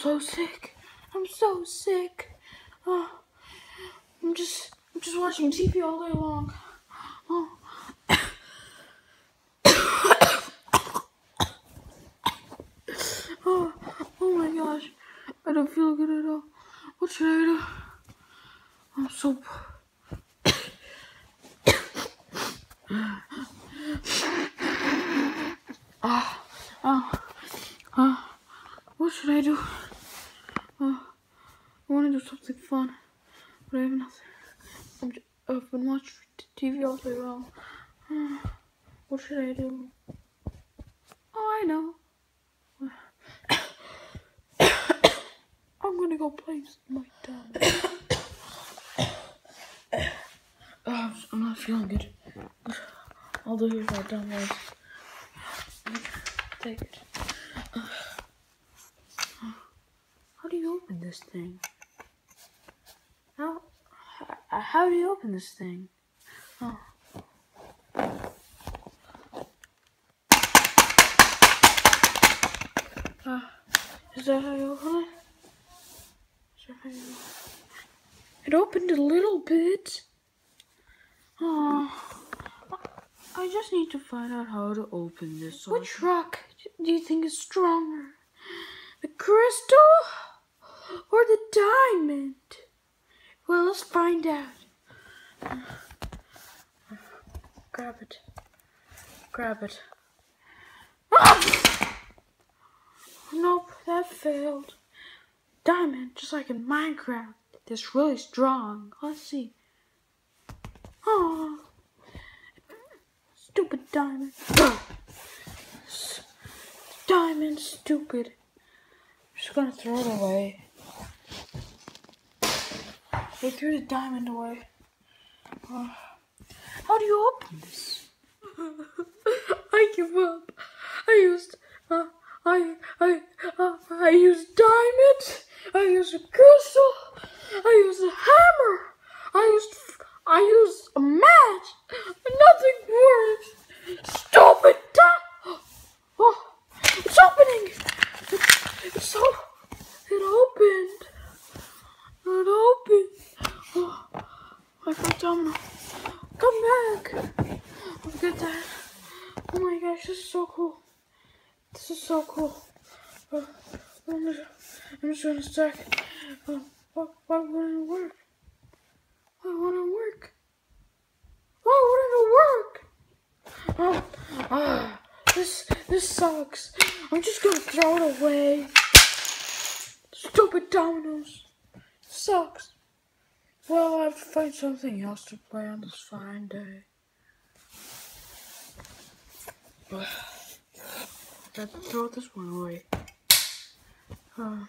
so sick. I'm so sick. Oh, I'm just, I'm just watching TV all day long. Oh. oh, oh my gosh. I don't feel good at all. What should I do? I'm so. Ah, ah. What should I do? Oh, I want to do something fun, but I have nothing. I'm j- I've been watching TV all day long. What should I do? Oh, I know. I'm gonna go play my dad. Oh, I'm not feeling good. I'll do my dumb ways. Take it. How do you open this thing? How? How do you open this thing? Oh. Uh, is that how you open it? Is that how you It opened a little bit. Oh, I just need to find out how to open this. Which rock do you think is stronger? The crystal or the diamond? Well, let's find out. Grab it. Grab it. Ah! Nope, that failed. Diamond, just like in Minecraft, it's really strong. Let's see. Oh, stupid diamond. Diamond, stupid. I'm just gonna throw it away. They threw the diamond away. Oh. How do you open this? I give up. I used, uh, I, I, uh, I used diamond. I used a crystal. I used a hammer. I used, I used a match. Nothing worked. Stupid di- Oh, it's opening. It's, it's so, it opened. It opened. I domino. Come back. Look at that. Oh my gosh, this is so cool. This is so cool. Uh, I'm, just, I'm just gonna stack. Uh, why, why wouldn't it work? Why wouldn't it work? Why wouldn't it work? Oh, ah, this this sucks. I'm just gonna throw it away. Stupid dominoes. Sucks. Well, I have to find something else to play on this fine day. But, Got to throw this one away. Uh,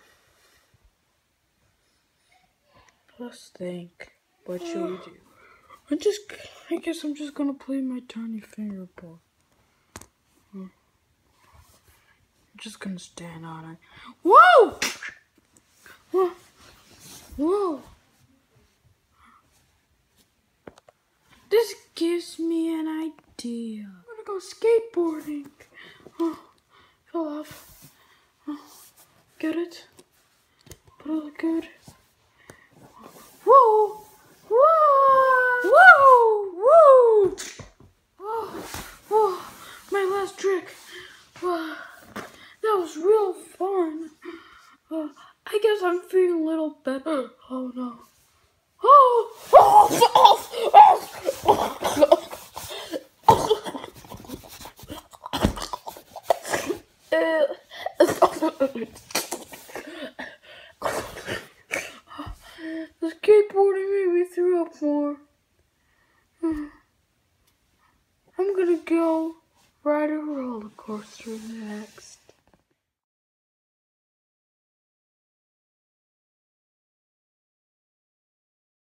let's think. What should we do? I just, I guess I'm just gonna play my tiny finger ball. Hmm. I'm just gonna stand on it. Whoa! Whoa! Whoa! This gives me an idea. I'm gonna go skateboarding. Oh, fell off. Oh, get it? But it look good. Whoa! Whoa! Whoa! Whoa! Oh, oh, my last trick. Oh, that was real fun. I guess I'm feeling a little better. Oh no. Oh! Oh! Oh! oh! oh! The skateboarding made me throw up more. I'm gonna go ride a roller coaster next.